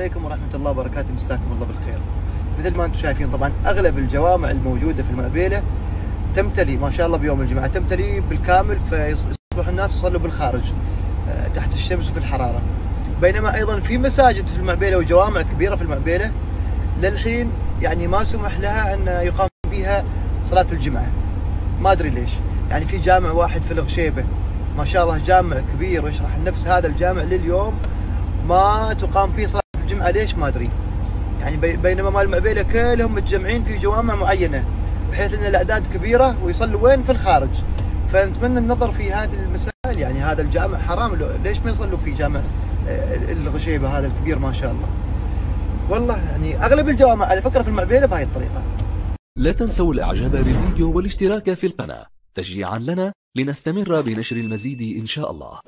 عليكم ورحمة الله وبركاته. مساكم الله بالخير. مثل ما أنتم شايفين طبعا أغلب الجوامع الموجودة في المعبيلة تمتلي ما شاء الله بيوم الجمعة تمتلي بالكامل فيصبح الناس يصلوا بالخارج آه، تحت الشمس وفي الحرارة. بينما أيضا في مساجد في المعبيلة وجوامع كبيرة في المعبيلة للحين يعني ما سمح لها أن يقام بها صلاة الجمعة. ما أدري ليش. يعني في جامع واحد في الغشيبة ما شاء الله جامع كبير ويشرح نفس هذا الجامع لليوم ما تقام فيه صلاة الجمعة ليش ما أدري؟ يعني بينما مال المعبيلة كلهم متجمعين في جوامع معينة بحيث إن الأعداد كبيرة ويصلوا وين؟ في الخارج. فنتمنى النظر في هذه المسائل يعني هذا الجامع حرام ليش ما يصلوا في جامع آه، الغشيبة هذا الكبير ما شاء الله؟ والله يعني أغلب الجوامع على فكرة في المعبيلة بهاي الطريقة. لا تنسوا الاعجاب بالفيديو والاشتراك في القناة. تشجيعا لنا لنستمر بنشر المزيد إن شاء الله.